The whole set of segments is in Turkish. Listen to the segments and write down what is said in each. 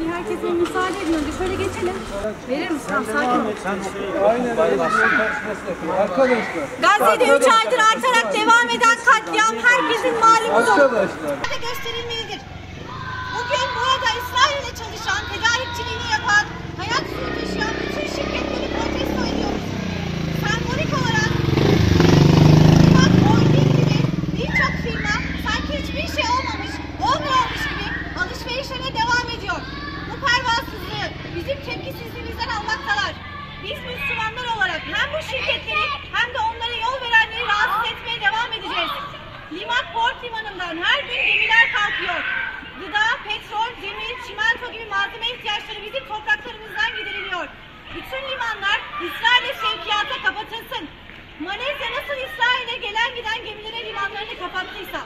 Bir herkese müsaade edin önce. Şöyle geçelim. Verir misin? Tamam, sakin ol. Aynen öyle. Arkadaşlar. Gazze'de 3 aydır artarak devam eden katliam herkesin malumudur. Arkadaşlar. da gösterilmelidir. Bugün burada Biz Müslümanlar olarak hem bu şirketleri hem de onlara yol verenleri rahatsız etmeye devam edeceğiz. Limak Port Limanı'ndan her gün gemiler kalkıyor. Gıda, petrol, demir, çimento gibi malzeme ihtiyaçları bizim topraklarımızdan gideriliyor. Bütün limanlar İsrail'e sevkiyata kapatılsın. Malezya nasıl İsrail'e gelen giden gemilere limanlarını kapattıysa,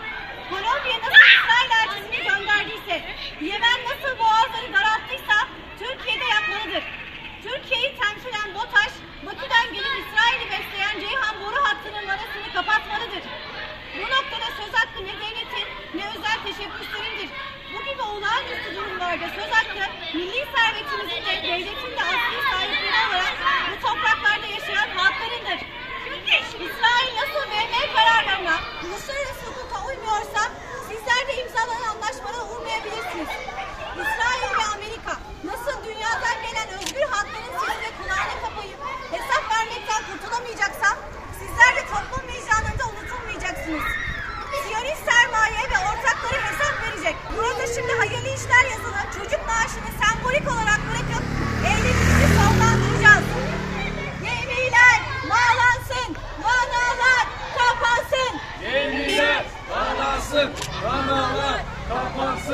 de devletin de asli sahipleri olarak bu topraklarda yaşayan halklarındır. İsrail nasıl BM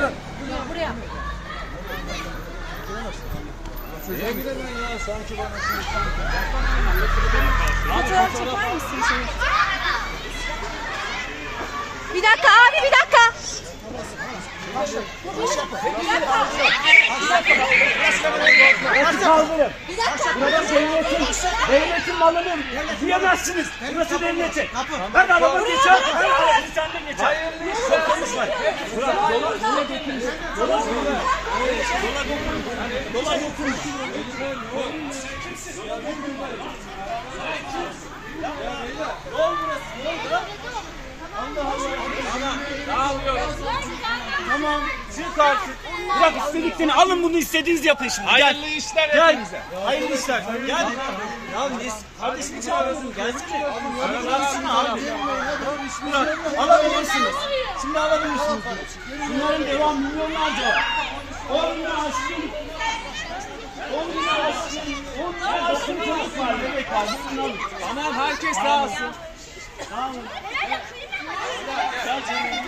kapansın. Buraya. Niye gidemem ya sanki bana Fotoğraf çeker misin? Bir dakika abi bir dakika. Burası devletin, malını diyemezsiniz. Burası devletin. Ben araba geçer, ben araba sen de geçer. Çok konuşma. Bırak, dola, dola götürün. Dola götürün. Dola götürün. Tamam, çık artık. Bırak istediklerini alın bunu istediğiniz yapın şimdi. Gel. Hayırlı işler Gel. hepinize. Hayırlı işler. Gel. Ya biz kardeşini çağırıyorsun. Gelsene. Gelsene abi. Bırak. Alabilirsiniz. Şimdi alabilirsiniz. Bunların devam milyonlarca var. 10 bin aşkın. 10 bin aşkın. 10 bin aşkın çocuk var. Bebek var. Bunu alın. Tamam herkes dağılsın. Tamam. Gel canım.